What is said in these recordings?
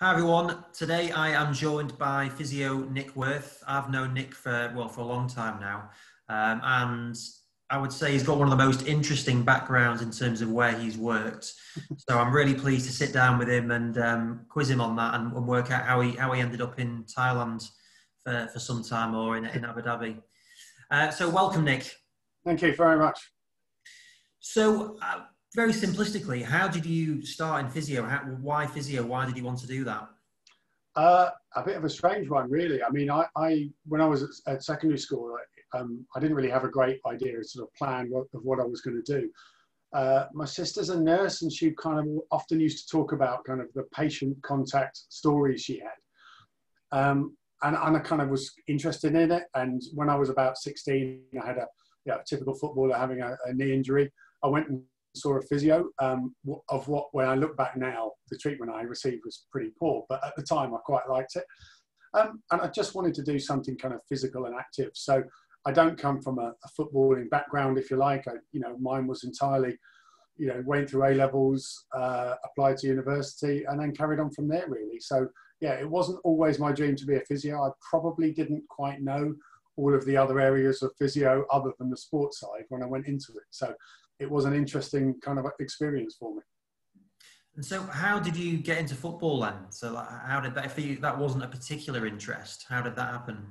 Hi everyone. Today I am joined by physio Nick Worth. I've known Nick for well for a long time now, um, and I would say he's got one of the most interesting backgrounds in terms of where he's worked. so I'm really pleased to sit down with him and um, quiz him on that and, and, work out how he how he ended up in Thailand for, for some time or in, in Abu Dhabi. Uh, so welcome, Nick. Thank you very much. So. Uh, very simplistically, how did you start in physio? How, why physio? Why did you want to do that? Uh, a bit of a strange one, really. I mean, I, I when I was at, at secondary school, um, I didn't really have a great idea, sort of plan of what I was going to do. Uh, my sister's a nurse, and she kind of often used to talk about kind of the patient contact stories she had. Um, and, and I kind of was interested in it. And when I was about 16, I had a yeah, typical footballer having a, a knee injury. I went and saw a physio um, of what, when I look back now, the treatment I received was pretty poor, but at the time I quite liked it. Um, and I just wanted to do something kind of physical and active. So I don't come from a, a footballing background, if you like. I, you know, mine was entirely, you know, went through A levels, uh, applied to university, and then carried on from there. Really. So yeah, it wasn't always my dream to be a physio. I probably didn't quite know all of the other areas of physio other than the sports side when I went into it. So it was an interesting kind of experience for me. And so, how did you get into football then? So, how did that? If you, that wasn't a particular interest, how did that happen?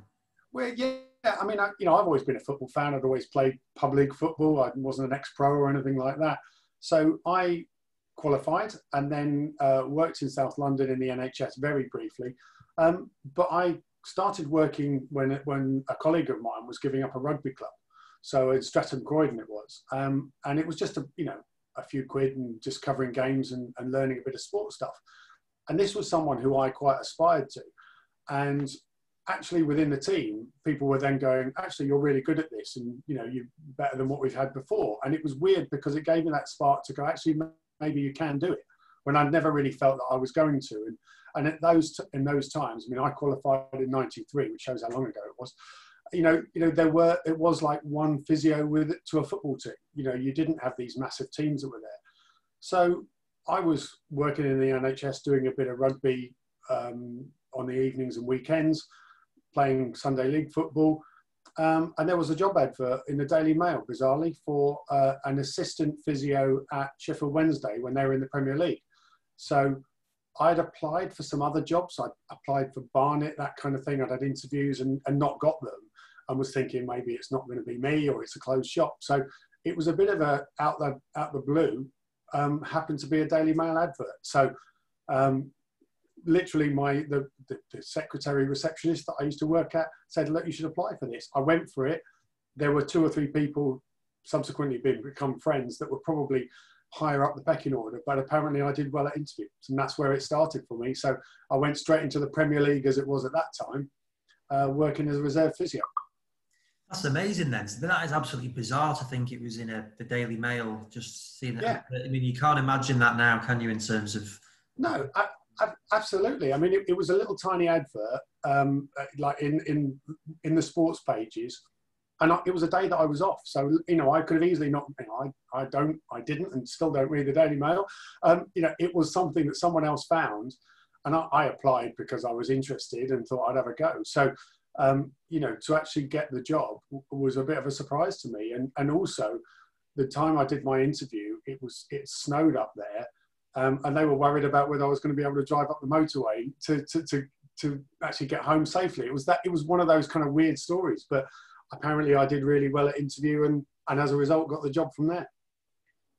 Well, yeah, I mean, I, you know, I've always been a football fan. I'd always played pub league football. I wasn't an ex-pro or anything like that. So I qualified and then uh, worked in South London in the NHS very briefly. Um, but I started working when when a colleague of mine was giving up a rugby club. So at Streatham Croydon it was. Um, and it was just a, you know, a few quid and just covering games and, and learning a bit of sports stuff. And this was someone who I quite aspired to. And actually within the team, people were then going, actually, you're really good at this. And, you know, you're better than what we've had before. And it was weird because it gave me that spark to go, actually, maybe you can do it when I'd never really felt that I was going to. And, and at those, in those times, I mean, I qualified in 93, which shows how long ago it was you know, you know, there were it was like one physio with it to a football team. You know, you didn't have these massive teams that were there. So I was working in the NHS doing a bit of rugby um, on the evenings and weekends, playing Sunday league football. Um, and there was a job advert in the Daily Mail, bizarrely, for uh, an assistant physio at Sheffield Wednesday when they were in the Premier League. So I'd applied for some other jobs. I applied for Barnet, that kind of thing. I'd had interviews and, and not got them and was thinking maybe it's not going to be me or it's a closed shop. So it was a bit of a out the out the blue. Um, happened to be a Daily Mail advert. So um, literally, my the, the, the, secretary receptionist that I used to work at said, "Look, you should apply for this." I went for it. There were two or three people subsequently been become friends that were probably higher up the pecking order, but apparently I did well at interviews, and that's where it started for me. So I went straight into the Premier League as it was at that time, uh, working as a reserve physio. That's amazing then. That is absolutely bizarre to think it was in a, the Daily Mail, just seeing that. Yeah. I mean, you can't imagine that now, can you, in terms of. No, I, I, absolutely. I mean, it, it, was a little tiny advert, um, like in, in, in the sports pages. And I, it was a day that I was off. So, you know, I could have easily not, you know, I, I don't, I didn't, and still don't read the Daily Mail. Um, you know, it was something that someone else found. And I, I applied because I was interested and thought I'd have a go. So, um, you know, to actually get the job was a bit of a surprise to me. And, and also, the time I did my interview, it was it snowed up there, um, and they were worried about whether I was going to be able to drive up the motorway to, to, to, to actually get home safely. It was that it was one of those kind of weird stories, but apparently I did really well at interview, and and as a result, got the job from there.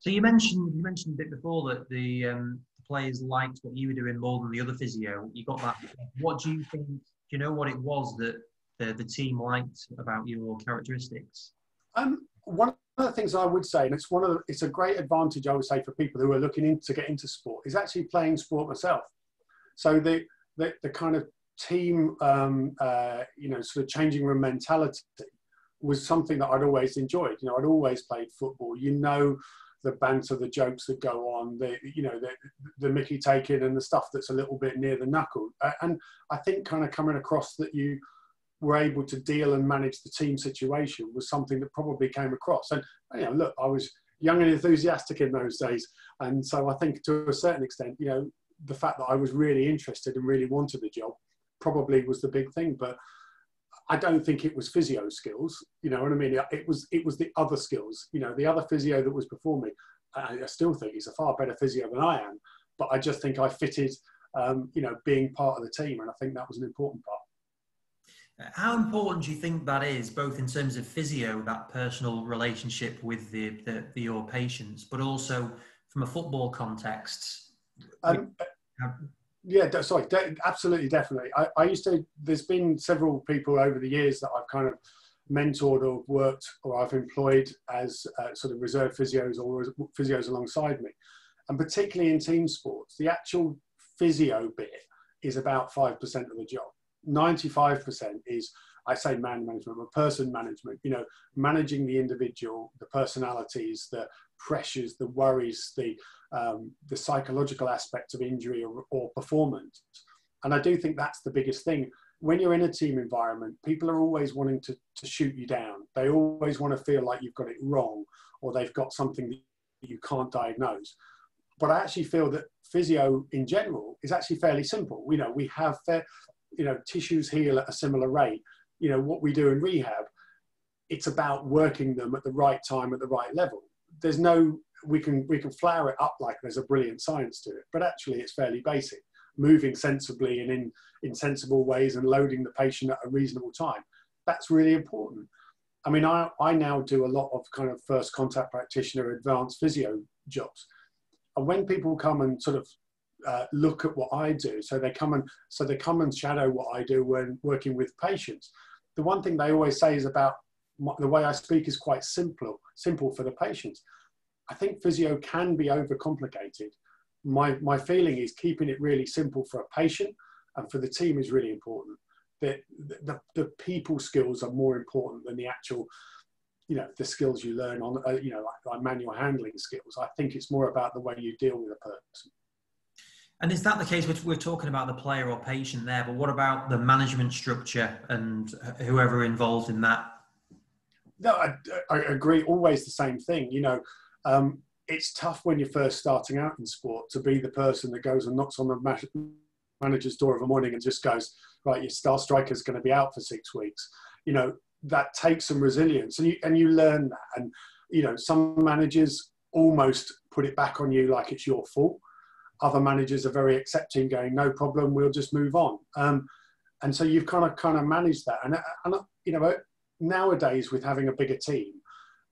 So you mentioned you mentioned a bit before that the um, players liked what you were doing more than the other physio. You got that. What do you think you know what it was that the, the team liked about your characteristics? Um, one of the things I would say, and it's one of the, it's a great advantage I would say for people who are looking in, to get into sport, is actually playing sport myself. So the the, the kind of team, um, uh, you know, sort of changing room mentality was something that I'd always enjoyed. You know, I'd always played football. You know, the banter, the jokes that go on, the you know the the Mickey taking and the stuff that's a little bit near the knuckle. And I think kind of coming across that you were able to deal and manage the team situation was something that probably came across. And you know, look, I was young and enthusiastic in those days, and so I think to a certain extent, you know, the fact that I was really interested and really wanted the job probably was the big thing. But I don't think it was physio skills. You know what I mean? It was it was the other skills. You know, the other physio that was before me. I, I still think he's a far better physio than I am. But I just think I fitted, um, you know, being part of the team, and I think that was an important part. How important do you think that is, both in terms of physio, that personal relationship with the, the, the your patients, but also from a football context? Um, yeah, sorry, de- absolutely, definitely. I, I used to. There's been several people over the years that I've kind of mentored or worked or I've employed as uh, sort of reserve physios or physios alongside me, and particularly in team sports, the actual physio bit is about five percent of the job. Ninety-five percent is I say man management, but person management. You know, managing the individual, the personalities, the pressures, the worries, the um, the psychological aspects of injury or, or performance. And I do think that's the biggest thing. When you're in a team environment, people are always wanting to, to shoot you down. They always want to feel like you've got it wrong or they've got something that you can't diagnose. But I actually feel that physio in general is actually fairly simple. You know, we have, you know, tissues heal at a similar rate. You know, what we do in rehab, it's about working them at the right time at the right level. There's no we can we can flower it up like there's a brilliant science to it, but actually it's fairly basic. Moving sensibly and in, in sensible ways and loading the patient at a reasonable time. That's really important. I mean, I, I now do a lot of kind of first contact practitioner, advanced physio jobs. And when people come and sort of uh, look at what I do, so they come and so they come and shadow what I do when working with patients. The one thing they always say is about the way I speak is quite simple, simple for the patients. I think physio can be overcomplicated. My, my feeling is keeping it really simple for a patient and for the team is really important. The, the, the people skills are more important than the actual, you know, the skills you learn on, uh, you know, like, like manual handling skills. I think it's more about the way you deal with a person. And is that the case? We're, we're talking about the player or patient there, but what about the management structure and whoever involved in that? No, I, I agree. Always the same thing. You know, um, it's tough when you're first starting out in sport to be the person that goes and knocks on the manager's door of a morning and just goes, right, your star striker's going to be out for six weeks. You know, that takes some resilience and you, and you learn that. And, you know, some managers almost put it back on you like it's your fault. Other managers are very accepting, going, no problem, we'll just move on. Um, and so you've kind of kind of managed that. And, and you know, nowadays with having a bigger team,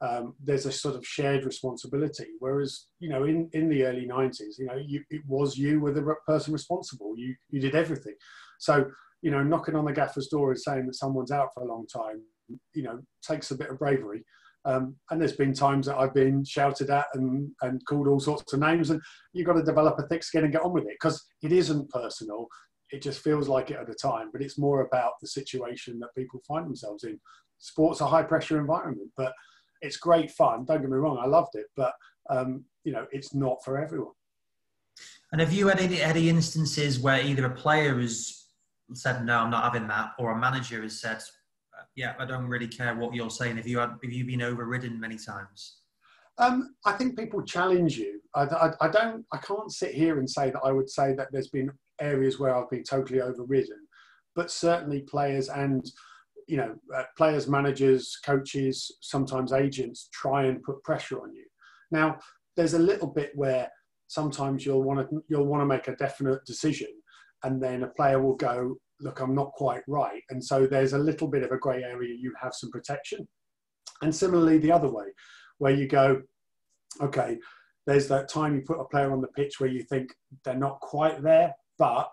um, there's a sort of shared responsibility. Whereas, you know, in, in the early 90s, you know, you, it was you were the person responsible. You, you did everything. So, you know, knocking on the gaffer's door and saying that someone's out for a long time, you know, takes a bit of bravery. Um, and there's been times that I've been shouted at and, and called all sorts of names, and you've got to develop a thick skin and get on with it because it isn't personal. It just feels like it at the time, but it's more about the situation that people find themselves in. Sports a high pressure environment, but it's great fun. Don't get me wrong, I loved it, but um, you know, it's not for everyone. And have you had any, any instances where either a player has said no, I'm not having that, or a manager has said, yeah, I don't really care what you're saying. Have you had, have you been overridden many times? Um, I think people challenge you. I, I, I, don't, I can't sit here and say that I would say that there's been areas where I've been totally overridden, but certainly players and you know, uh, players, managers, coaches, sometimes agents try and put pressure on you. Now, there's a little bit where sometimes you'll want to you'll want to make a definite decision, and then a player will go, "Look, I'm not quite right," and so there's a little bit of a grey area. You have some protection, and similarly the other way, where you go, "Okay." There's that time you put a player on the pitch where you think they're not quite there, but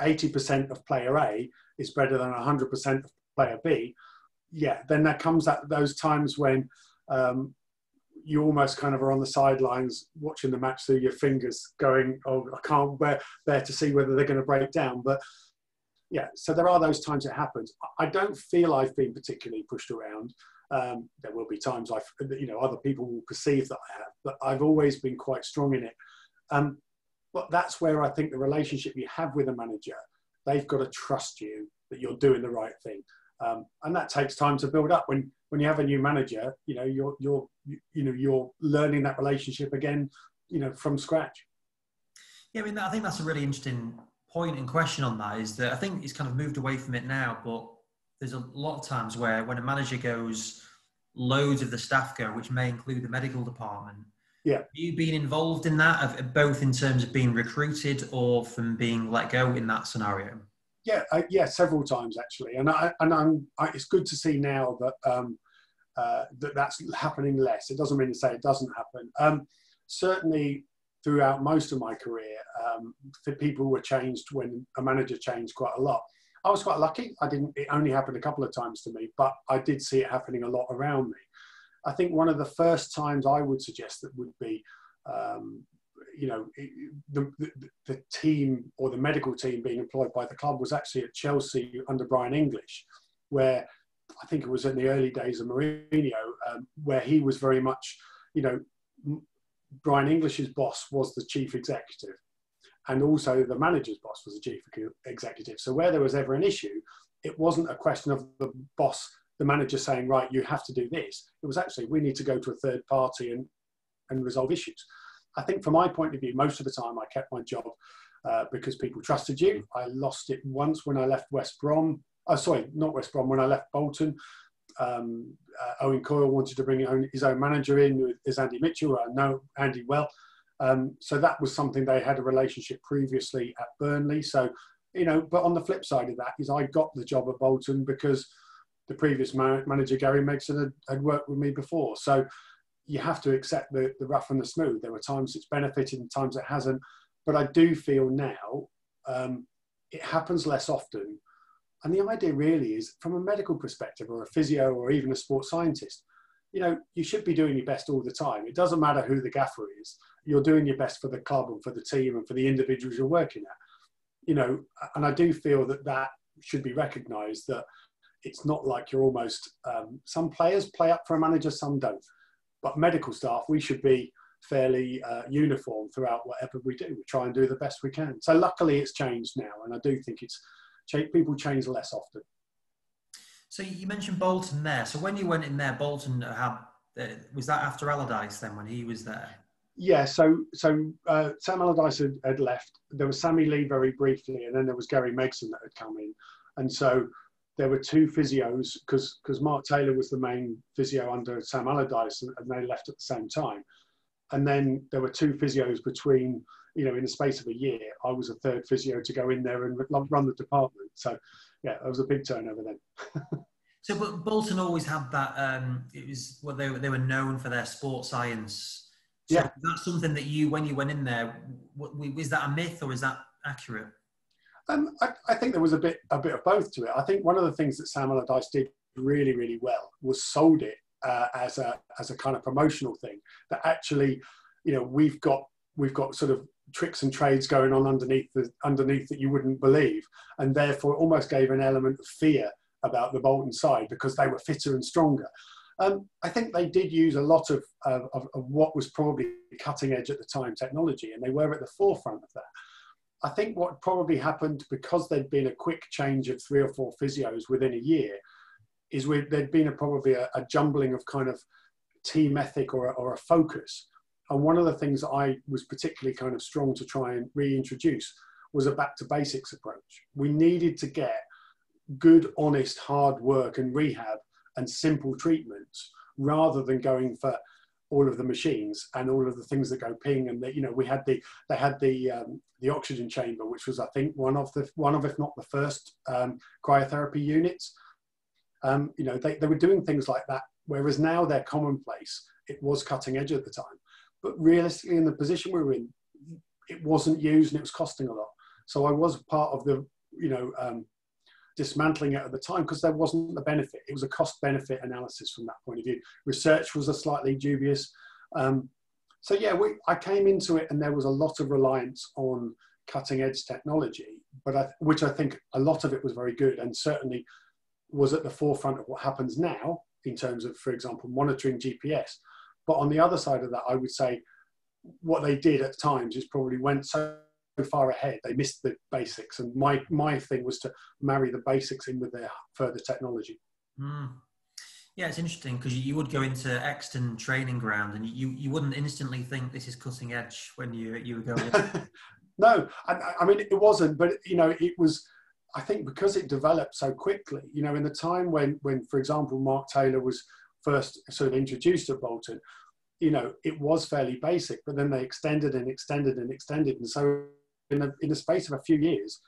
80% of player A is better than 100% of player B, yeah, then there comes that those times when um, you almost kind of are on the sidelines watching the match through your fingers, going, "Oh, I can't bear, bear to see whether they're going to break down." But yeah, so there are those times it happens. I don't feel I've been particularly pushed around. Um, there will be times I've, you know, other people will perceive that I have, but I've always been quite strong in it. Um, but that's where I think the relationship you have with a manager, they've got to trust you that you're doing the right thing. Um, and that takes time to build up. When when you have a new manager, you know you're you're you know you're learning that relationship again, you know from scratch. Yeah, I mean, I think that's a really interesting point and question on that. Is that I think it's kind of moved away from it now, but there's a lot of times where when a manager goes, loads of the staff go, which may include the medical department. Yeah. Have you been involved in that, of, both in terms of being recruited or from being let go in that scenario? Yeah, uh, yeah, several times actually, and I, and I'm, I, it's good to see now that um, uh, that that's happening less. It doesn't mean to say it doesn't happen. Um, certainly, throughout most of my career, um, people were changed when a manager changed quite a lot. I was quite lucky. I didn't. It only happened a couple of times to me, but I did see it happening a lot around me. I think one of the first times I would suggest that would be, um, you know, the, the, the, team or the medical team being employed by the club was actually at Chelsea under Brian English, where I think it was in the early days of Mourinho, um, where he was very much, you know, Brian English's boss was the chief executive and also the manager's boss was the chief executive. So where there was ever an issue, it wasn't a question of the boss, the manager saying, right, you have to do this. It was actually, we need to go to a third party and, and resolve issues. I think from my point of view, most of the time I kept my job uh, because people trusted you. I lost it once when I left West Brom. Oh, sorry, not West Brom, when I left Bolton. Um, uh, Owen Coyle wanted to bring his own manager in, is Andy Mitchell. I know Andy well. Um, so that was something they had a relationship previously at Burnley. So, you know, but on the flip side of that is I got the job at Bolton because the previous manager, Gary Megson, had, had, worked with me before. So you have to accept the, the rough and the smooth. There were times it's benefited and times it hasn't. But I do feel now um, it happens less often. And the idea really is from a medical perspective or a physio or even a sports scientist, you know, you should be doing your best all the time. It doesn't matter who the gaffer is. You're doing your best for the club and for the team and for the individuals you're working at. You know, and I do feel that that should be recognised that it's not like you're almost. Um, some players play up for a manager, some don't. But medical staff, we should be fairly uh, uniform throughout whatever we do. We try and do the best we can. So luckily, it's changed now, and I do think it's people change less often. So you mentioned Bolton there. So when you went in there, Bolton had uh, was that after Allardyce then when he was there? Yeah. So so uh, Sam Allardyce had, had, left. There was Sammy Lee very briefly, and then there was Gary Megson that had come in, and so there were two physios because because Mark Taylor was the main physio under Sam Allardyce, and, and they left at the same time. And then there were two physios between you know, in the space of a year, I was a third physio to go in there and run the department. So yeah, it was a big turnover then. so, but Bolton always had that. Um, it was what well, they they were known for their sports science. So yeah, that's something that you, when you went in there, was that a myth or is that accurate? Um, I, I, think there was a bit a bit of both to it. I think one of the things that Sam Allardyce did really really well was sold it uh, as a as a kind of promotional thing. That actually, you know, we've got we've got sort of tricks and trades going on underneath the, underneath that you wouldn't believe, and therefore almost gave an element of fear about the Bolton side because they were fitter and stronger. Um, I think they did use a lot of, of, of, what was probably cutting edge at the time technology, and they were at the forefront of that. I think what probably happened because there'd been a quick change of three or four physios within a year is there'd been a, probably a, a, jumbling of kind of team ethic or, or a focus and one of the things that I was particularly kind of strong to try and reintroduce was a back to basics approach. We needed to get good, honest, hard work and rehab and simple treatments rather than going for all of the machines and all of the things that go ping and that you know we had the they had the um, the oxygen chamber which was i think one of the one of if not the first um, cryotherapy units. Um, you know they, they were doing things like that whereas now they're commonplace. It was cutting edge at the time but realistically, in the position we were in, it wasn't used and it was costing a lot. So I was part of the, you know, um, dismantling it at the time because there wasn't the benefit. It was a cost benefit analysis from that point of view. Research was a slightly dubious. Um, so yeah, we, I came into it and there was a lot of reliance on cutting edge technology, but I, which I think a lot of it was very good and certainly was at the forefront of what happens now in terms of, for example, monitoring GPS. But on the other side of that, I would say what they did at times is probably went so far ahead they missed the basics. And my my thing was to marry the basics in with their further technology. Mm. Yeah, it's interesting because you would go into Euxton training ground and you, you wouldn't instantly think this is cutting edge when you you were going. No, I, I mean it wasn't, but you know it was. I think because it developed so quickly, you know, in the time when, when, for example, Mark Taylor was first sort of introduced at Bolton, you know, it was fairly basic, but then they extended and extended and extended. And so in the, in the space of a few years,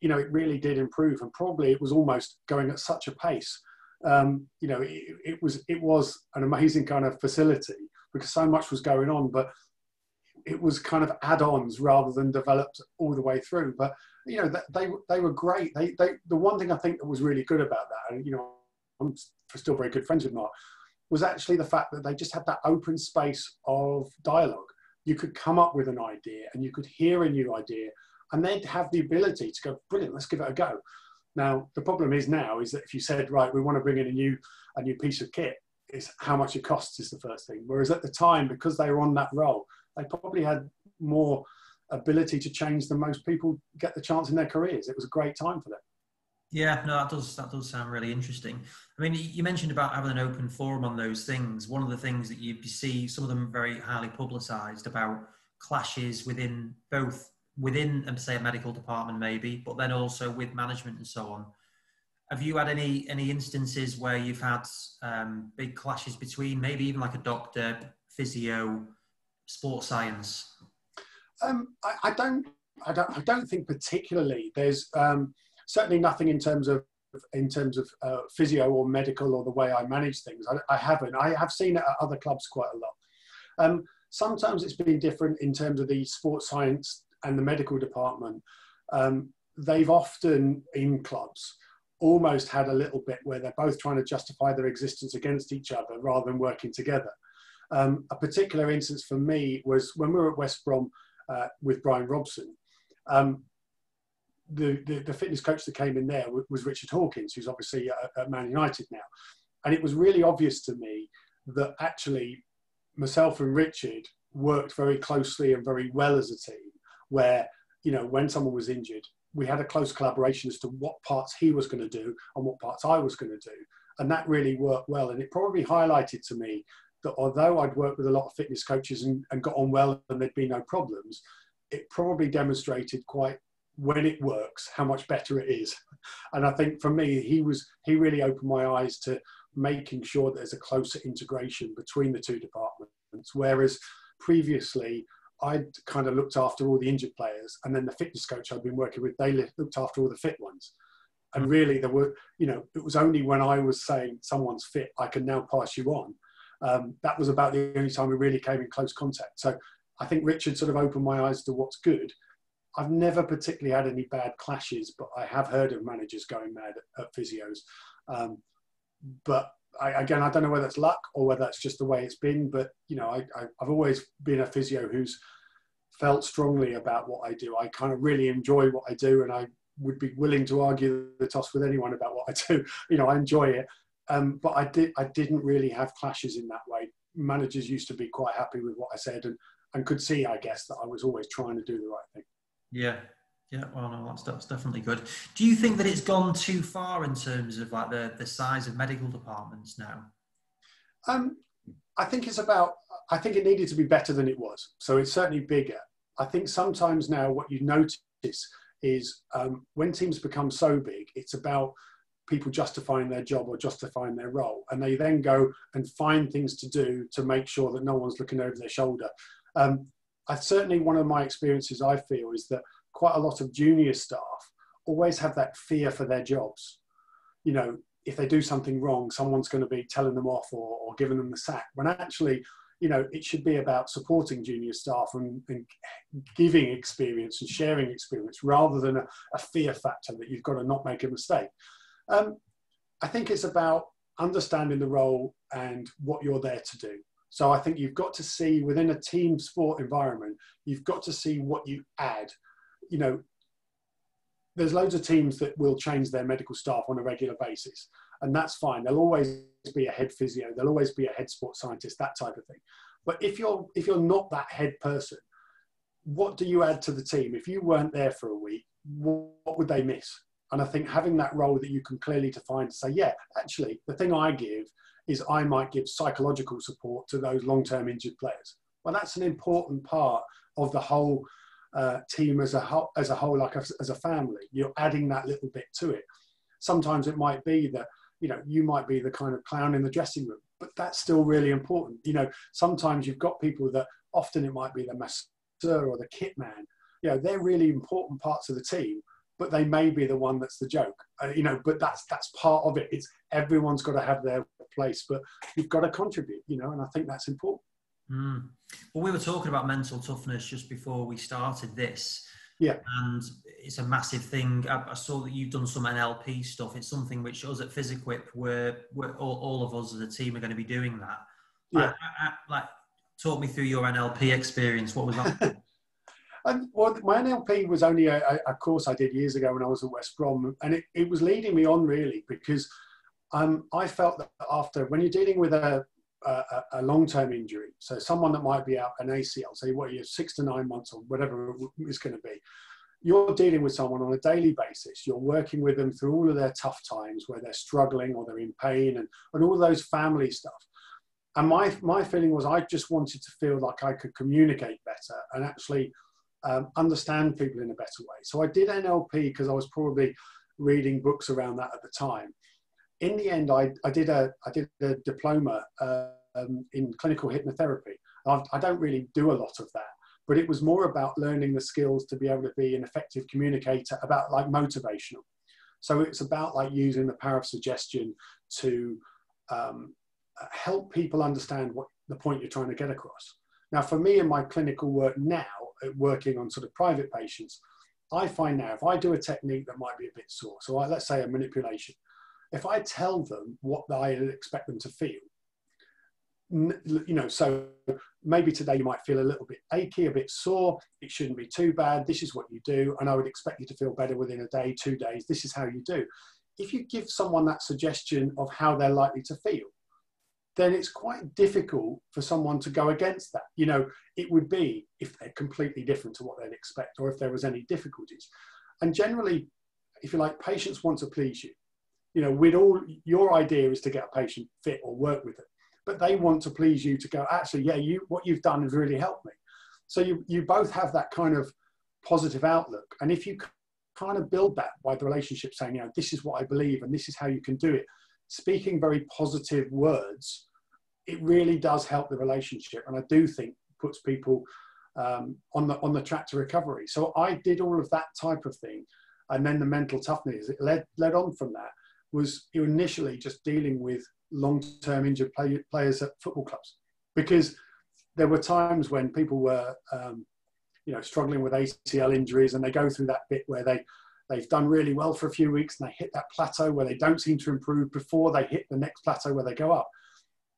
you know, it really did improve and probably it was almost going at such a pace. Um, you know, it, it was, it was an amazing kind of facility because so much was going on, but it was kind of add-ons rather than developed all the way through. But you know, they they were great. They they the one thing I think that was really good about that, you know, I'm still very good friends with Mark, was actually the fact that they just had that open space of dialogue. You could come up with an idea, and you could hear a new idea, and they'd have the ability to go, brilliant, let's give it a go. Now the problem is now is that if you said right, we want to bring in a new a new piece of kit, is how much it costs is the first thing. Whereas at the time, because they were on that role, they probably had more ability to change than most people get the chance in their careers. It was a great time for them. Yeah, no, that does that does sound really interesting. I mean, you mentioned about having an open forum on those things. One of the things that you see, some of them very highly publicised about clashes within both within, and say, a medical department, maybe, but then also with management and so on. Have you had any any instances where you've had um, big clashes between maybe even like a doctor, physio, sports science? Um, I, I, don't, I don't, I don't think particularly. There's um, certainly nothing in terms of in terms of uh, physio or medical or the way I manage things. I, I, haven't. I have seen it at other clubs quite a lot. Um, sometimes it's been different in terms of the sports science and the medical department. Um, they've often in clubs almost had a little bit where they're both trying to justify their existence against each other rather than working together. Um, a particular instance for me was when we were at West Brom uh, with Brian Robson. Um, the, the, the, fitness coach that came in there was Richard Hawkins, who's obviously at, at Man United now. And it was really obvious to me that actually myself and Richard worked very closely and very well as a team, where, you know, when someone was injured, we had a close collaboration as to what parts he was going to do and what parts I was going to do. And that really worked well. And it probably highlighted to me that although I'd worked with a lot of fitness coaches and, and got on well and there'd be no problems, it probably demonstrated quite when it works how much better it is. And I think for me, he was he really opened my eyes to making sure that there's a closer integration between the two departments. Whereas previously, I'd kind of looked after all the injured players, and then the fitness coach I'd been working with, they looked after all the fit ones. And really, there were, you know, it was only when I was saying someone's fit, I can now pass you on um, that was about the only time we really came in close contact. So I think Richard sort of opened my eyes to what's good. I've never particularly had any bad clashes, but I have heard of managers going mad at, physios. Um, but I, again, I don't know whether it's luck or whether that's just the way it's been. But you know, I, have always been a physio who's felt strongly about what I do. I kind of really enjoy what I do, and I would be willing to argue the toss with anyone about what I do. You know, I enjoy it, um, but I did I didn't really have clashes in that way. Managers used to be quite happy with what I said and, and could see, I guess, that I was always trying to do the right thing. Yeah. Yeah, well, no, that's, that's definitely good. Do you think that it's gone too far in terms of like the, the size of medical departments now? Um, I think it's about. I think it needed to be better than it was. So it's certainly bigger. I think sometimes now what you notice is um, when teams become so big, it's about people justifying their job or justifying their role. And they then go and find things to do to make sure that no one's looking over their shoulder. Um, I certainly, one of my experiences I feel is that quite a lot of junior staff always have that fear for their jobs. You know, if they do something wrong, someone's going to be telling them off or, or giving them the sack. When actually, you know, it should be about supporting junior staff and, and giving experience and sharing experience rather than a, a, fear factor that you've got to not make a mistake. Um, I think it's about understanding the role and what you're there to do. So I think you've got to see within a team sport environment, you've got to see what you add. You know, there's loads of teams that will change their medical staff on a regular basis, and that's fine. There'll always be a head physio, there'll always be a head sports scientist, that type of thing. But if you're if you're not that head person, what do you add to the team? If you weren't there for a week, what would they miss? And I think having that role that you can clearly define to say, yeah, actually, the thing I give is I might give psychological support to those long term injured players. Well, that's an important part of the whole uh, team as a whole, as a whole, like a, as a family. You're adding that little bit to it. Sometimes it might be that you know you might be the kind of clown in the dressing room, but that's still really important. You know, sometimes you've got people that often it might be the masseur or the kit man. You know, they're really important parts of the team, but they may be the one that's the joke. Uh, you know, but that's that's part of it. It's everyone's got to have their place, but you've got to contribute. You know, and I think that's important. Mm. Well, we were talking about mental toughness just before we started this. Yeah. And it's a massive thing. I, I, saw that you've done some NLP stuff. It's something which us at Physiquipe, we're, we're all, all, of us as a team are going to be doing that. Yeah. I, I, like, talk me through your NLP experience. What was that? and, well, my NLP was only a, a, course I did years ago when I was at West Brom, and it, it was leading me on really because um, I felt that after when you're dealing with a a, a long-term injury, so someone that might be out an ACL, say what you're six to nine months or whatever it's going to be, you're dealing with someone on a daily basis. You're working with them through all of their tough times where they're struggling or they're in pain and, and all those family stuff. And my, my feeling was I just wanted to feel like I could communicate better and actually um, understand people in a better way. So I did NLP because I was probably reading books around that at the time in the end, I, I did a I did a diploma uh, um, in clinical hypnotherapy. I've, I do not really do a lot of that, but it was more about learning the skills to be able to be an effective communicator, about like motivational. So it's about like using the power of suggestion to um, help people understand what the point you're trying to get across. Now, for me in my clinical work now, working on sort of private patients, I find now if I do a technique that might be a bit sore, so I, let's say a manipulation, if I tell them what I expect them to feel, you know, so maybe today you might feel a little bit achy, a bit sore. It shouldn't be too bad. This is what you do. And I would expect you to feel better within a day, two days. This is how you do. If you give someone that suggestion of how they're likely to feel, then it's quite difficult for someone to go against that. You know, it would be if they're completely different to what they'd expect or if there was any difficulties. And generally, if you like, patients want to please you you know, we'd all, your idea is to get a patient fit or work with it, but they want to please you to go, actually, yeah, you, what you've done has really helped me. So you, you both have that kind of positive outlook. And if you kind of build that by the relationship saying, you know, this is what I believe and this is how you can do it, speaking very positive words, it really does help the relationship. And I do think puts people um, on the on the track to recovery. So I did all of that type of thing, and then the mental toughness it led led on from that was initially just dealing with long-term injured play, players at football clubs because there were times when people were um, you know struggling with ACL injuries and they go through that bit where they they've done really well for a few weeks and they hit that plateau where they don't seem to improve before they hit the next plateau where they go up.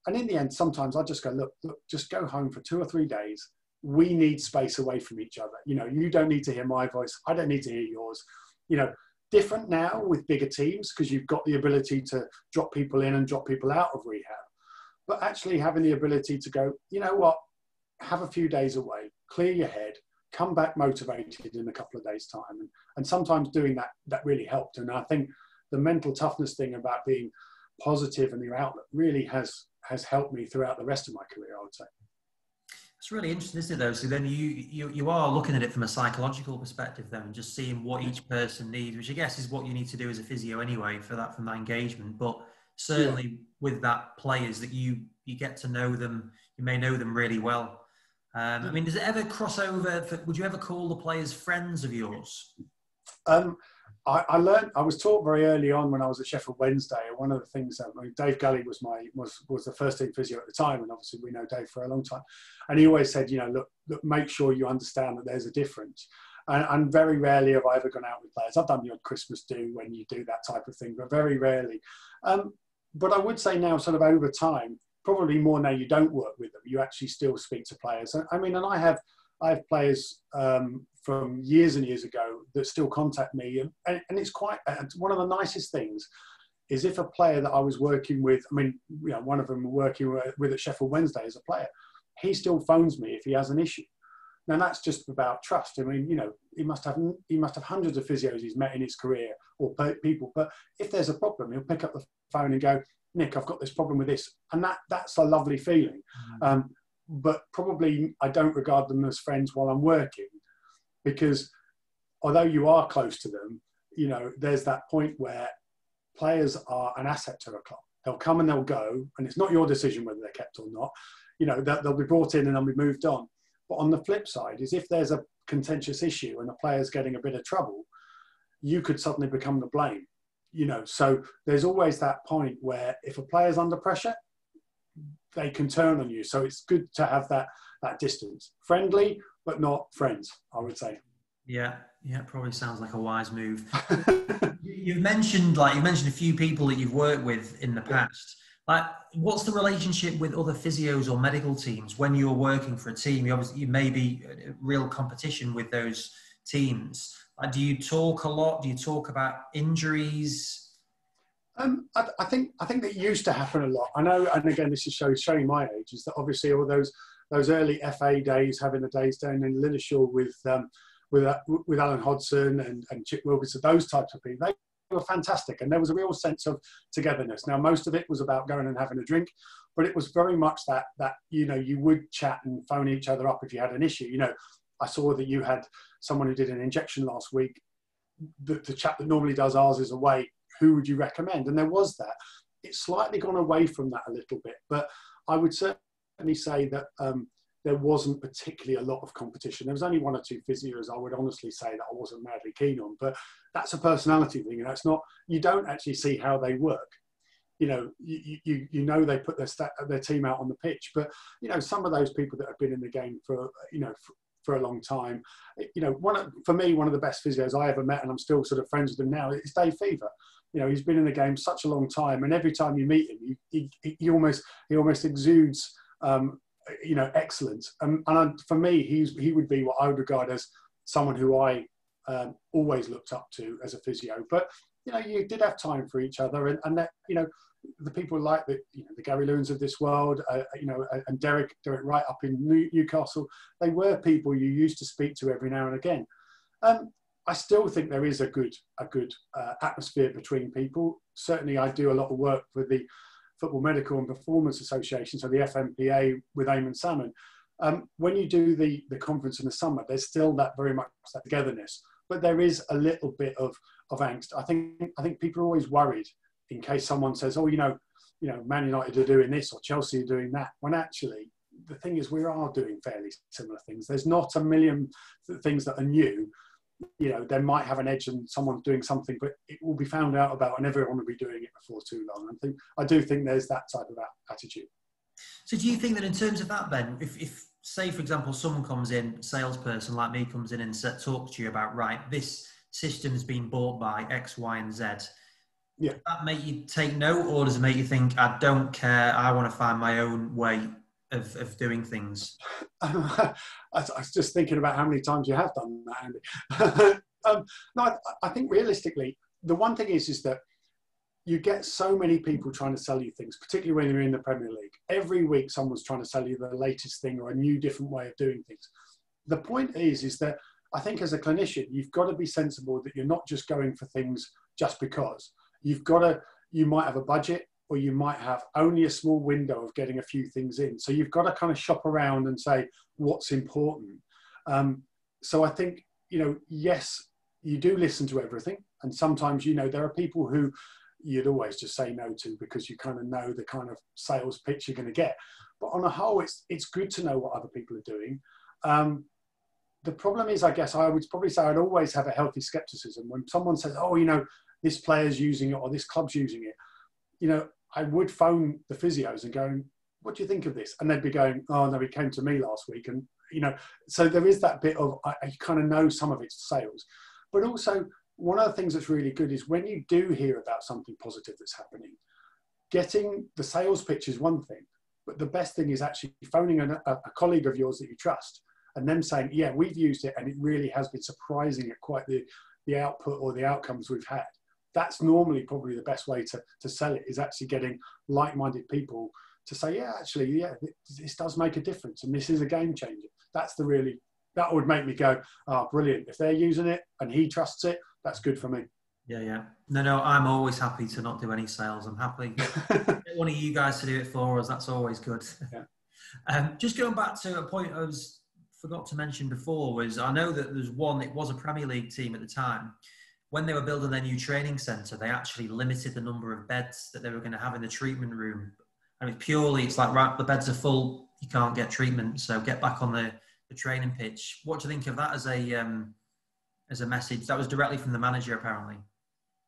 And in the end sometimes I just go look look just go home for two or three days. We need space away from each other. You know you don't need to hear my voice. I don't need to hear yours. You know different now with bigger teams because you've got the ability to drop people in and drop people out of rehab. But actually having the ability to go, you know what, have a few days away, clear your head, come back motivated in a couple of days' time. And, and sometimes doing that, that really helped. And I think the mental toughness thing about being positive and your outlook really has, has helped me throughout the rest of my career, I would say. It's really interesting, isn't it, though? So then you, you you are looking at it from a psychological perspective, then, and just seeing what each person needs, which I guess is what you need to do as a physio anyway for that from that engagement. But certainly yeah. with that players that you you get to know them, you may know them really well. Um, I mean, does it ever cross over? For, would you ever call the players friends of yours? Um, I, I, learned, I was taught very early on when I was at Sheffield Wednesday. One of the things that I mean, Dave Galley was my was was the first team physio at the time, and obviously we know Dave for a long time. And he always said, you know, look, look make sure you understand that there's a difference. And, and, very rarely have I ever gone out with players. I've done the odd Christmas do when you do that type of thing, but very rarely. Um, but I would say now, sort of over time, probably more now you don't work with them. You actually still speak to players. I mean, and I have I have players um, from years and years ago that still contact me, and, and it's quite one of the nicest things is if a player that I was working with, I mean, you know, one of them working with at Sheffield Wednesday as a player, he still phones me if he has an issue. Now that's just about trust. I mean, you know, he must have he must have hundreds of physios he's met in his career or people, but if there's a problem, he'll pick up the phone and go, Nick, I've got this problem with this, and that that's a lovely feeling. Mm-hmm. Um, but probably I don't regard them as friends while I'm working. because although you are close to them, you know, there's that point where players are an asset to a club. They'll come and they'll go, and it's not your decision whether they're kept or not. You know, they'll be brought in and they'll be moved on. But on the flip side, is if there's a contentious issue and a player's getting a bit of trouble, you could suddenly become the blame. You know, so there's always that point where if a player's under pressure, they can turn on you. So it's good to have that that distance, friendly but not friends. I would say. Yeah, yeah, it probably sounds like a wise move. you've mentioned like you mentioned a few people that you've worked with in the past. Like, what's the relationship with other physios or medical teams when you're working for a team? You obviously you may be real competition with those teams. Do you talk a lot? Do you talk about injuries? Um, I, I, think I think that used to happen a lot. I know, and again, this is showing, showing my age. Is that obviously all those those early FA days, having the days down in Lilleshall with um, with uh, with Alan Hodson and, and Chip Wilkinson, those types of people, they were fantastic, and there was a real sense of togetherness. Now, most of it was about going and having a drink, but it was very much that that you know you would chat and phone each other up if you had an issue. You know, I saw that you had someone who did an injection last week. The, the chap that normally does ours is away. Who would you recommend? And there was that. It's slightly gone away from that a little bit, but I would certainly say that um, there wasn't particularly a lot of competition. There was only one or two physios I would honestly say that I wasn't madly keen on, but that's a personality thing. And that's not, you don't actually see how they work. You know, you, you, you know they put their, their team out on the pitch, but, you know, some of those people that have been in the game for, you know, for, for a long time. You know, one of, for me, one of the best physios I ever met, and I'm still sort of friends with him now, is Dave Fevre. You know, he's been in the game such a long time, and every time you meet him, he, he, almost he almost exudes um, you know, excellent. Um, and for me, he's, he would be what I would regard as someone who I um, always looked up to as a physio. But, you know, you did have time for each other and, and that, you know, the people like the, you know, the Gary Lewins of this world, uh, you know, and Derek, Derek Wright up in Newcastle, they were people you used to speak to every now and again. Um, I still think there is a good, a good uh, atmosphere between people. Certainly, I do a lot of work with the Football Medical and Performance Association, so the FMPA with Eamonn Salmon, um, when you do the, the conference in the summer, there's still that very much that togetherness, but there is a little bit of, of angst. I think, I think people are always worried in case someone says, oh, you know, you know, Man United are doing this or Chelsea are doing that, when actually the thing is we are doing fairly similar things. There's not a million things that are new, you know, they might have an edge and someone's doing something, but it will be found out about and everyone will be doing it before too long. I think I do think there's that type of attitude. So do you think that in terms of that, Ben, if, if say for example someone comes in, salesperson like me comes in and talks to you about right, this system's been bought by X, Y, and Z. Yeah. Does that make you take note, or does it make you think I don't care? I want to find my own way of, of doing things? I, was just thinking about how many times you have done that, Andy. um, no, I, I, think realistically, the one thing is, is that you get so many people trying to sell you things, particularly when you're in the Premier League. Every week, someone's trying to sell you the latest thing or a new, different way of doing things. The point is, is that I think as a clinician, you've got to be sensible that you're not just going for things just because. You've got to, you might have a budget, or you might have only a small window of getting a few things in. So you've got to kind of shop around and say what's important. Um, so I think, you know, yes, you do listen to everything. And sometimes, you know, there are people who you'd always just say no to because you kind of know the kind of sales pitch you're going to get. But on a whole, it's, it's good to know what other people are doing. Um, the problem is, I guess I would probably say I'd always have a healthy skepticism when someone says, oh, you know, this player's using it or this club's using it you know, I would phone the physios and going, what do you think of this? And they'd be going, oh no, he came to me last week. And, you know, so there is that bit of, I, I kind of know some of its sales. But also, one of the things that's really good is when you do hear about something positive that's happening, getting the sales pitch is one thing, but the best thing is actually phoning a, a colleague of yours that you trust and them saying, yeah, we've used it and it really has been surprising at quite the, the output or the outcomes we've had that's normally probably the best way to, to sell it is actually getting like-minded people to say, yeah, actually, yeah, this does make a difference and this is a game changer. That's the really, that would make me go, oh, brilliant. If they're using it and he trusts it, that's good for me. Yeah, yeah. No, no, I'm always happy to not do any sales. I'm happy one of you guys to do it for us. That's always good. Yeah. Um, just going back to a point I was forgot to mention before was I know that there's one. It was a Premier League team at the time. When they were building their new training centre, they actually limited the number of beds that they were going to have in the treatment room. I mean, purely, it's like right, the beds are full, you can't get treatment, so get back on the, the training pitch. What do you think of that as a um, as a message? That was directly from the manager, apparently.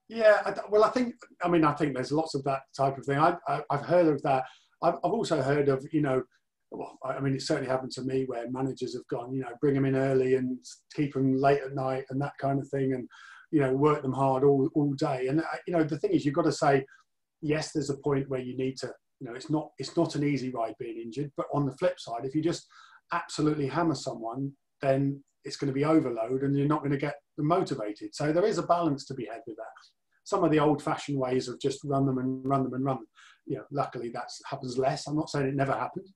Yeah, well, I think I mean I think there's lots of that type of thing. I, I, have heard of that. I've, I've also heard of you know, well, I mean it certainly happened to me where managers have gone you know bring them in early and keep them late at night and that kind of thing and you know work them hard all all day. And uh, you know the thing is you've got to say yes, there's a point where you need to you know it's not it's not an easy ride being injured. But on the flip side, if you just absolutely hammer someone, then it's going to be overload and you're not going to get motivated. So there is a balance to be had with that some of the old fashioned ways of just run them and run them and run them. You know, luckily that happens less. I'm not saying it never happens.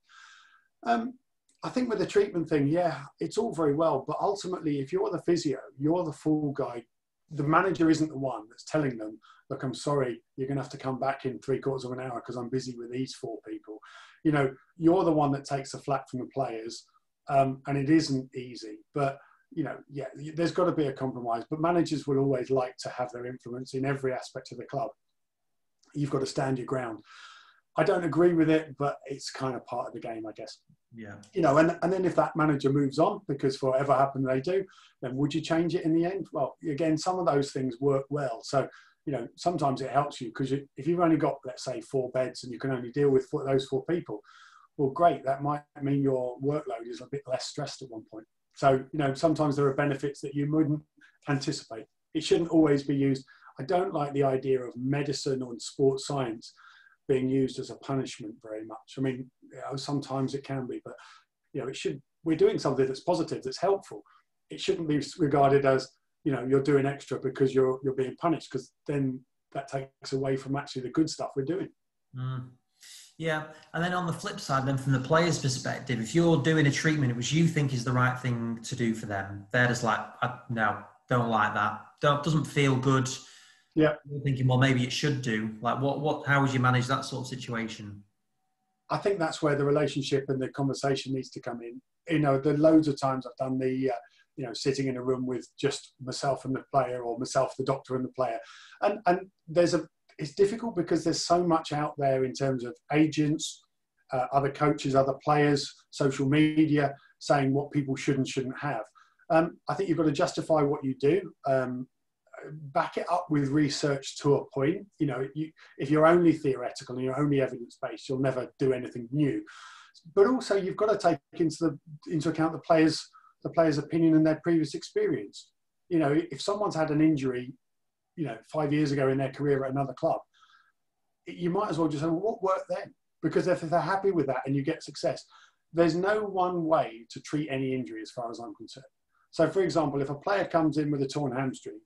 Um, I think with the treatment thing, yeah, it's all very well, but ultimately, if you're the physio, you're the full guy. The manager isn't the one that's telling them, "Look, I'm sorry, you're going to have to come back in three quarters of an hour because I'm busy with these four people." You know, you're the one that takes the flack from the players, um, and it isn't easy. But you know, yeah, there's got to be a compromise. But managers will always like to have their influence in every aspect of the club. You've got to stand your ground. I don't agree with it, but it's kind of part of the game, I guess. Yeah. You know, and, and then if that manager moves on, because whatever happened they do, then would you change it in the end? Well, again, some of those things work well. So, you know, sometimes it helps you because you, if you've only got, let's say, four beds and you can only deal with four, those four people, well, great. That might mean your workload is a bit less stressed at one point. So, you know, sometimes there are benefits that you wouldn't anticipate. It shouldn't always be used. I don't like the idea of medicine or sports science being used as a punishment very much. I mean, you know, sometimes it can be, but you know, it should. We're doing something that's positive, that's helpful. It shouldn't be regarded as you know you're doing extra because you're you're being punished because then that takes away from actually the good stuff we're doing. Mm. Yeah, and then on the flip side, then from the player's perspective, if you're doing a treatment which you think is the right thing to do for them, they're just like, no, don't like that. Don't doesn't feel good. Yeah, you're thinking, well, maybe it should do. Like, what, what? How would you manage that sort of situation? I think that's where the relationship and the conversation needs to come in. You know, the loads of times I've done the, uh, you know, sitting in a room with just myself and the player, or myself, the doctor, and the player, and and there's a it's difficult because there's so much out there in terms of agents, uh, other coaches, other players, social media saying what people should and shouldn't have. Um, I think you've got to justify what you do. Um, back it up with research to a point. You know, you, if you're only theoretical and you're only evidence based, you'll never do anything new. But also, you've got to take into the into account the players the players' opinion and their previous experience. You know, if someone's had an injury you know, five years ago in their career at another club, you might as well just say, well, what worked then? Because if they're happy with that and you get success, there's no one way to treat any injury as far as I'm concerned. So, for example, if a player comes in with a torn hamstring,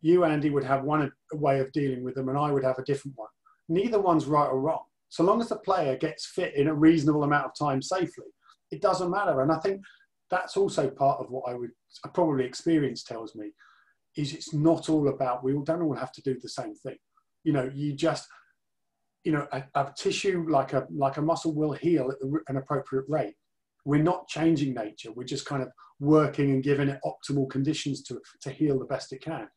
you, Andy, would have one way of dealing with them, and I would have a different one. Neither one's right or wrong. So long as the player gets fit in a reasonable amount of time safely, it doesn't matter. And I think that's also part of what I would probably experience tells me is it's not all about we don't all have to do the same thing you know you just you know a, a tissue like a like a muscle will heal at an appropriate rate we're not changing nature we're just kind of working and giving it optimal conditions to to heal the best it can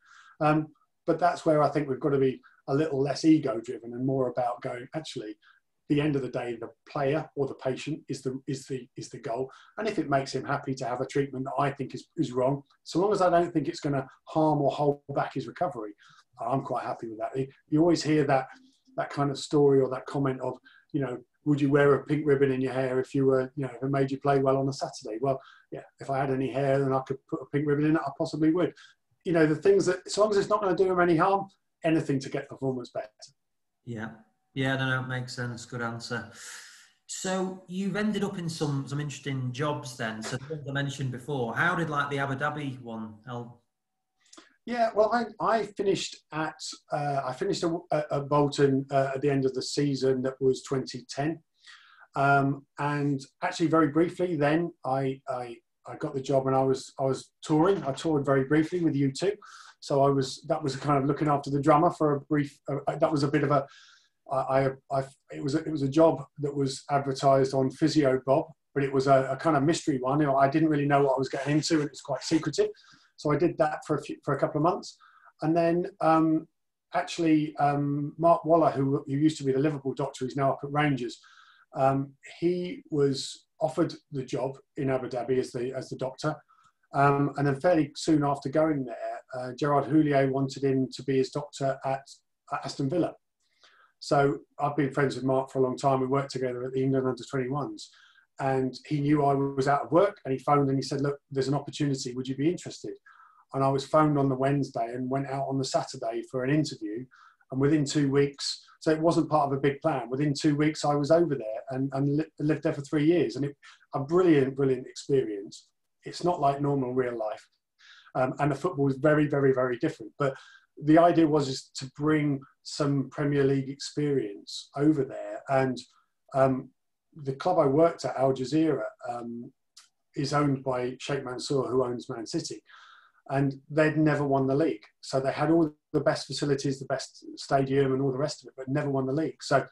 um, but that's where i think we've got to be a little less ego driven and more about going actually the end of the day, the player or the patient is the is the is the goal. And if it makes him happy to have a treatment that I think is, is wrong, so long as I don't think it's going to harm or hold back his recovery, I'm quite happy with that. You always hear that that kind of story or that comment of, you know, would you wear a pink ribbon in your hair if you were, you know, if it made you play well on a Saturday? Well, yeah, if I had any hair and I could put a pink ribbon in it, I possibly would. You know, the things that, as long as it's not going to do them any harm, anything to get performance better. Yeah, yeah, no, no, it makes sense. Good answer. So you've ended up in some some interesting jobs then. So I mentioned before, how did like the Abu Dhabi one help? Yeah, well, I, I finished at uh, I finished at, at Bolton uh, at the end of the season that was 2010, um, and actually very briefly then I, I I got the job and I was I was touring. I toured very briefly with U2, so I was that was kind of looking after the drummer for a brief. Uh, that was a bit of a I, I, it was a, it was a job that was advertised on Physio Bob, but it was a, a kind of mystery one. You know, I didn't really know what I was getting into, and it was quite secretive. So I did that for a few, for a couple of months, and then um, actually um, Mark Waller, who, who used to be the Liverpool doctor, he's now up at Rangers. Um, he was offered the job in Abu Dhabi as the as the doctor, um, and then fairly soon after going there, uh, Gerard Houllier wanted him to be his doctor at, at, Aston Villa. So I've been friends with Mark for a long time. We worked together at the England under 21s, and he knew I was out of work, and he phoned and he said, "Look, there's an opportunity. Would you be interested?" And I was phoned on the Wednesday and went out on the Saturday for an interview. And within two weeks, so it wasn't part of a big plan. Within two weeks, I was over there and, and li- lived there for three years. And it, a brilliant, brilliant experience. It's not like normal real life. Um, and the football is very, very, very different. But the idea was is to bring some Premier League experience over there. And um, the club I worked at, Al Jazira, um, is owned by Sheikh Mansour, who owns Man City and they'd never won the league. So they had all the best facilities, the best stadium, and all the rest of it, but never won the league. So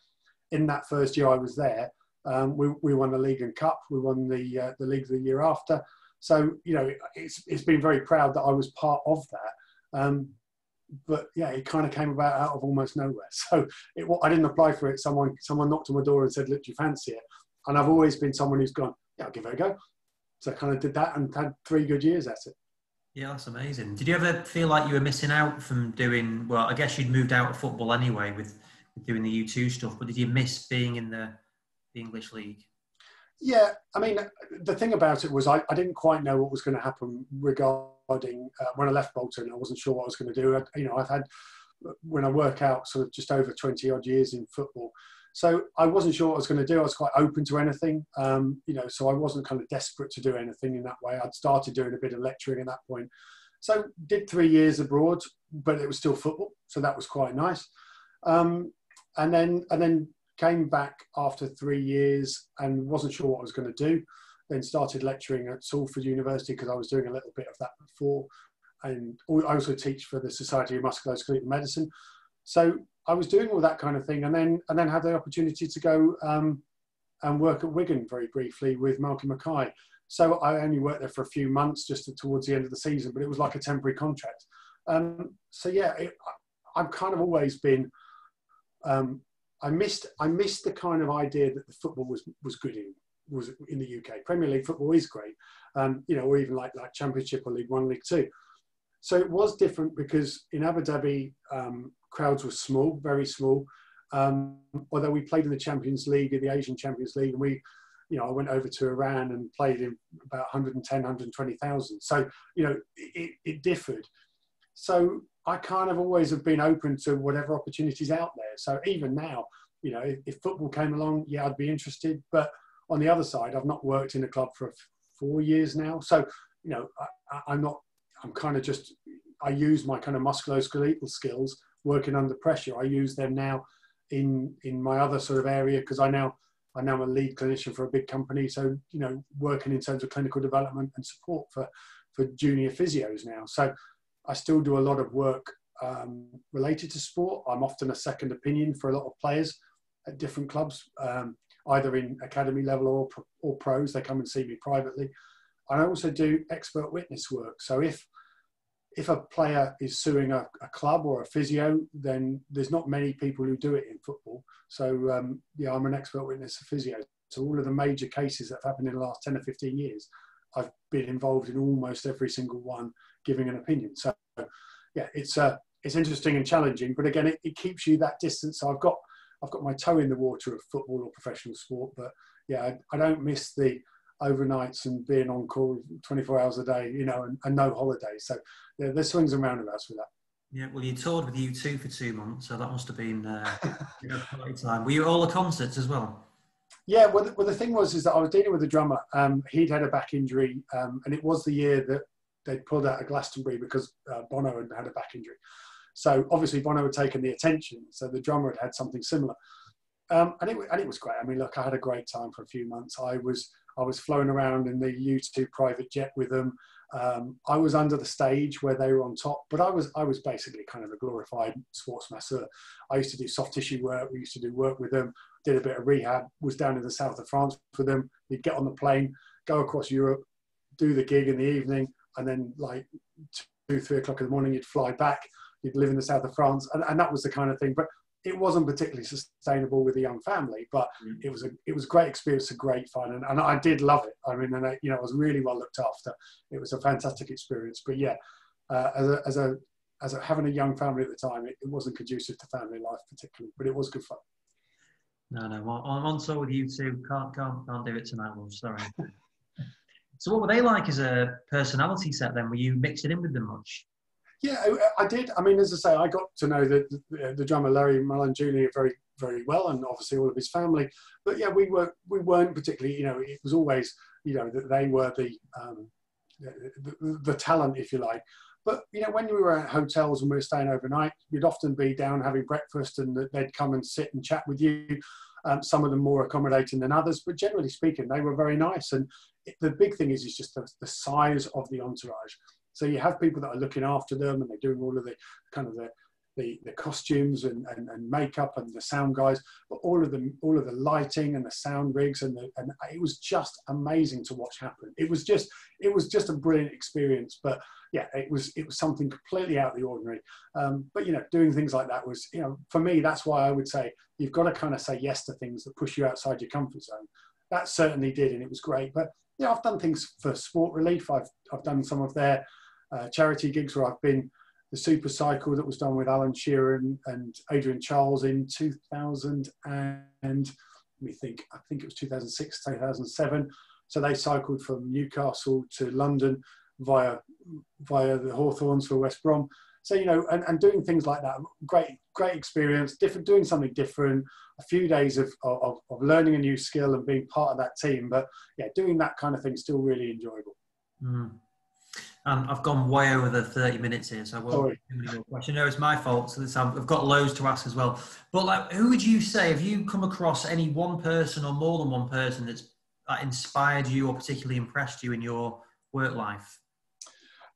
in that first year I was there, um, we, we won the league and cup. We won the uh, the league the year after. So you know, it's it's been very proud that I was part of that. Um, but yeah, it kind of came about out of almost nowhere. So it, I didn't apply for it. Someone someone knocked on my door and said, "Look, do you fancy it?" And I've always been someone who's gone, "Yeah, I'll give it a go." So I kind of did that and had three good years at it. Yeah, that's amazing. Did you ever feel like you were missing out from doing? Well, I guess you'd moved out of football anyway with, with doing the U2 stuff, but did you miss being in the the English league? Yeah, I mean, the thing about it was I, I didn't quite know what was going to happen regarding uh, when I left Bolton. I wasn't sure what I was going to do. I, you know, I've had when I work out sort of just over twenty odd years in football. So I wasn't sure what I was going to do. I was quite open to anything, um, you know. So I wasn't kind of desperate to do anything in that way. I'd started doing a bit of lecturing at that point. So did three years abroad, but it was still football, so that was quite nice. Um, and then and then came back after three years and wasn't sure what I was going to do. Then started lecturing at Salford University because I was doing a little bit of that before, and I also teach for the Society of Musculoskeletal Medicine. So I was doing all that kind of thing, and then and then had the opportunity to go um, and work at Wigan very briefly with Malky Mackay. So I only worked there for a few months, just towards the end of the season, but it was like a temporary contract. Um, so yeah, it, I've kind of always been. Um, I missed I missed the kind of idea that the football was was good in was in the UK. Premier League football is great, um, you know, or even like like Championship or League One, League Two. So it was different because in Abu Dhabi, um, crowds were small, very small. Um, although we played in the Champions League, in the Asian Champions League, and we, you know, I went over to Iran and played in about 110, 120,000. So, you know, it, it differed. So I kind of always have been open to whatever opportunities out there. So even now, you know, if, if football came along, yeah, I'd be interested. But on the other side, I've not worked in a club for four years now. So, you know, I, I'm not, I'm kind of just, I use my kind of musculoskeletal skills working under pressure. I use them now in in my other sort of area because I now I now am a lead clinician for a big company. So you know, working in terms of clinical development and support for for junior physios now. So I still do a lot of work um, related to sport. I'm often a second opinion for a lot of players at different clubs, um, either in academy level or or pros. They come and see me privately. I also do expert witness work. So if if a player is suing a, a, club or a physio, then there's not many people who do it in football. So um, yeah, I'm an expert witness for physio. So all of the major cases that have happened in the last 10 or 15 years, I've been involved in almost every single one, giving an opinion. So yeah, it's uh, it's interesting and challenging, but again, it, it keeps you that distance. So I've got I've got my toe in the water of football or professional sport, but yeah, I, I don't miss the overnights and being on call 24 hours a day, you know, and, and no holidays. So yeah, there's swings and roundabouts with that. Yeah, well, you toured with U2 for two months, so that must have been uh, you time. Were you all the concerts as well? Yeah, well the, well, the thing was is that I was dealing with a drummer. Um, he'd had a back injury, um, and it was the year that they pulled out of Glastonbury because uh, Bono had had a back injury. So obviously Bono had taken the attention, so the drummer had had something similar. Um, and, it, and it was great. I mean, look, I had a great time for a few months. I was I was flown around in the U2 private jet with them. Um, I was under the stage where they were on top, but I was I was basically kind of a glorified sports masseur. I used to do soft tissue work. We used to do work with them. did a bit of rehab, was down in the south of France for them. You'd get on the plane, go across Europe, do the gig in the evening, and then like two, three o'clock in the morning, you'd fly back. You'd live in the south of France, and, and that was the kind of thing. But it wasn't particularly sustainable with a young family, but mm. it was a it was a great experience, a great fun, and, and I did love it. I mean, and I, you know, I was really well looked after. It was a fantastic experience. But yeah, uh, as a as a as a, having a young family at the time, it, it, wasn't conducive to family life particularly, but it was good fun. No, no, I'm on tour with U2. Can't can't can't do it tonight, love. Sorry. so, what were they like as a personality set? Then were you mixing in with them much? Yeah, I, did. I mean, as I say, I got to know the, the, the drummer Larry Mullen Jr. very, very well, and obviously all of his family. But yeah, we were we weren't particularly. You know, it was always you know that they were the, um, the, the talent, if you like. But you know, when we were at hotels and we were staying overnight, you'd often be down having breakfast, and they'd come and sit and chat with you. Um, some of them more accommodating than others, but generally speaking, they were very nice. And the big thing is, is just the, the size of the entourage. So you have people that are looking after them and they're doing all of the kind of the the, the costumes and, and, and makeup and the sound guys, but all of the all of the lighting and the sound rigs and the, and it was just amazing to watch happen. It was just it was just a brilliant experience. But yeah, it was it was something completely out of the ordinary. Um, but you know, doing things like that was you know for me that's why I would say you've got to kind of say yes to things that push you outside your comfort zone. That certainly did, and it was great. But yeah, I've done things for Sport Relief. I've I've done some of their uh, charity gigs where I've been the Super Cycle that was done with Alan Shearer and, and Adrian Chiles in 2000 and let me think, I think it was 2006, 2007. So they cycled from Newcastle to London via via the Hawthorns for West Brom. So you know, and, and doing things like that, great great experience. Different, doing something different. A few days of, of of learning a new skill and being part of that team. But yeah, doing that kind of thing still really enjoyable. Mm. Um, I've gone way over the 30 minutes here, so I won't any more questions. No, it's my fault. So this, I've got loads to ask as well. But like, who would you say, have you come across any one person or more than one person that's that inspired you or particularly impressed you in your work life?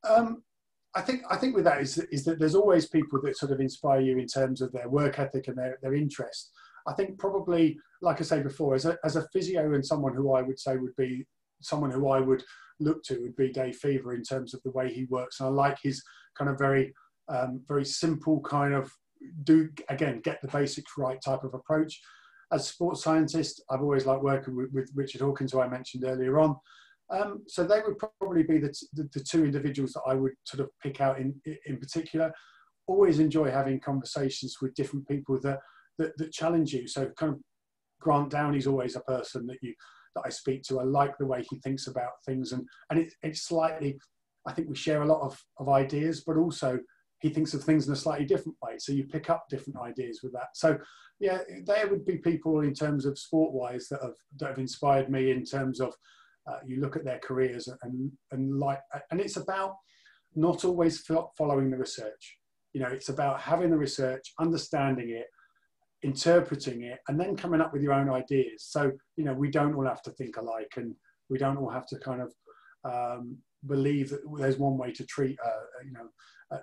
Um, I think I think with that is, is that there's always people that sort of inspire you in terms of their work ethic and their, their interest. I think probably, like I said before, as a, as a physio and someone who I would say would be someone who I would look to would be Dave Fevre in terms of the way he works. And I like his kind of very, um, very simple kind of do again get the basics right type of approach. As a sports scientist, I've always liked working with, with Richard Hawkins, who I mentioned earlier on. Um, so they would probably be the, the, the, two individuals that I would sort of pick out in, in particular. Always enjoy having conversations with different people that, that, that challenge you. So kind of Grant Downie's always a person that you that I speak to. I like the way he thinks about things, and and it, it's slightly. I think we share a lot of, of ideas, but also he thinks of things in a slightly different way. So you pick up different ideas with that. So yeah, there would be people in terms of sport wise that have that have inspired me in terms of uh, you look at their careers and and like and it's about not always following the research. You know, it's about having the research, understanding it, interpreting it and then coming up with your own ideas. So you know we don't all have to think alike and we don't all have to kind of um, believe that there's one way to treat a, you know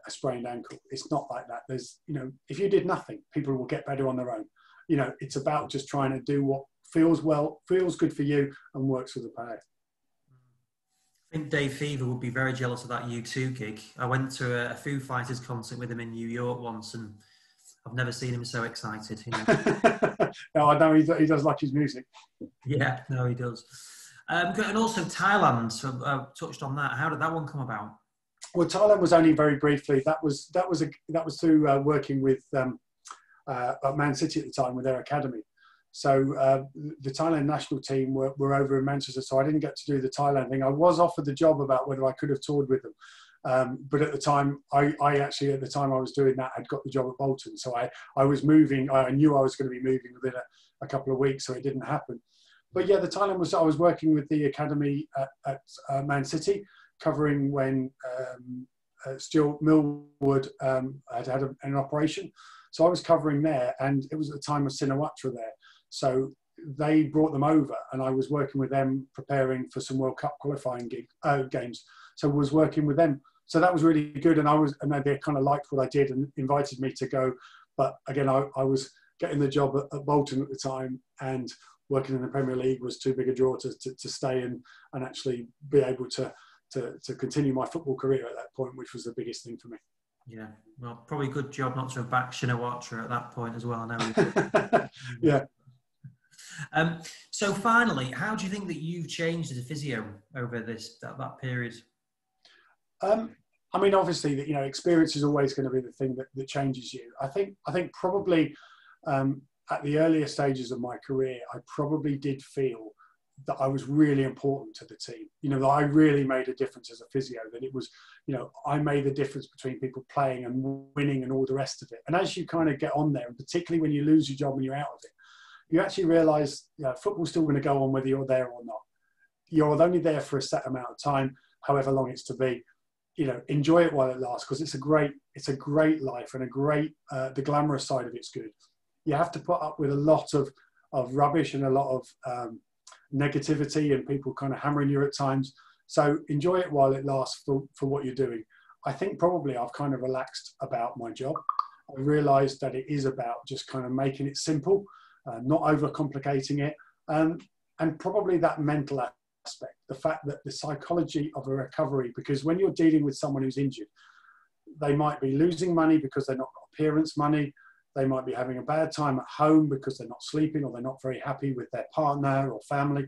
a sprained ankle. It's not like that. There's you know if you did nothing people will get better on their own. You know it's about just trying to do what feels well feels good for you and works for the player I think Dave Fevre would be very jealous of that U2 gig. I went to a Foo Fighters concert with him in New York once, and I've never seen him so excited. No, I know he, he does like his music. Yeah, no, he does. Um, and also Thailand. So uh, touched on that. How did that one come about? Well, Thailand was only very briefly. That was that was a that was through uh, working with um, uh, at Man City at the time with their academy. So uh, the Thailand national team were, were over in Manchester, so I didn't get to do the Thailand thing. I was offered the job about whether I could have toured with them, um, but at the time, I, I, actually, at the time I was doing that, had got the job at Bolton. So I, I was moving, I knew I was going to be moving within a, a couple of weeks, so it didn't happen. But yeah, the Thailand was, I was working with the academy at, at uh, Man City, covering when um, uh, Stuart Millwood um, had had a, an operation. So I was covering there, and it was at the time of Shinawatra there. So they brought them over, and I was working with them preparing for some World Cup qualifying gig, uh, games. So was working with them so that was really good. And I was, and they kind of liked what I did and invited me to go. But again, I, I was getting the job at, at, Bolton at the time and working in the Premier League was too big a draw to, to, to stay and, and actually be able to, to, to continue my football career at that point, which was the biggest thing for me. Yeah, well, probably good job not to have backed Shinawatra at that point as well. Now, yeah. Um, so finally, how do you think that you've changed as a physio over this that, that period? Um, I mean, obviously, that you know, experience is always going to be the thing that, that changes you. I think, I think probably um, at the earlier stages of my career, I probably did feel that I was really important to the team. You know, that I really made a difference as a physio. That it was, you know, I made the difference between people playing and winning and all the rest of it. And as you kind of get on there, and particularly when you lose your job and you're out of it, you actually realise you know, football's still going to go on whether you're there or not. You're only there for a set amount of time, however long it's to be you know enjoy it while it lasts because it's a great it's a great life and a great uh, the glamorous side of it's good. You have to put up with a lot of of rubbish and a lot of um, negativity and people kind of hammering you at times. So enjoy it while it lasts for, for what you're doing. I think probably i've kind of relaxed about my job. I realized that it is about just kind of making it simple uh, not overcomplicating it um, and probably that mental aspect, the fact that the psychology of a recovery, because when you're dealing with someone who's injured, they might be losing money because they're not got appearance money. They might be having a bad time at home because they're not sleeping or they're not very happy with their partner or family.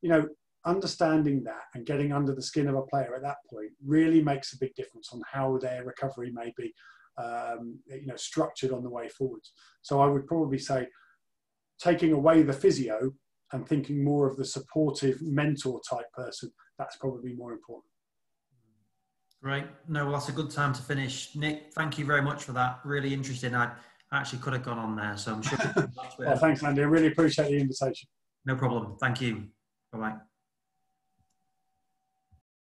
You know, understanding that and getting under the skin of a player at that point really makes a big difference on how their recovery may be, um, you know, structured on the way forwards. So I would probably say, taking away the physio and thinking more of the supportive mentor type person, that's probably more important. Great. No, well, that's a good time to finish. Nick, thank you very much for that. Really interesting. I actually could have gone on there, so I'm sure. well, thanks, Andy. I really appreciate the invitation. No problem. Thank you. Bye bye.